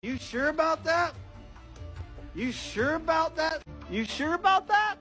You sure about that? You sure about that? You sure about that?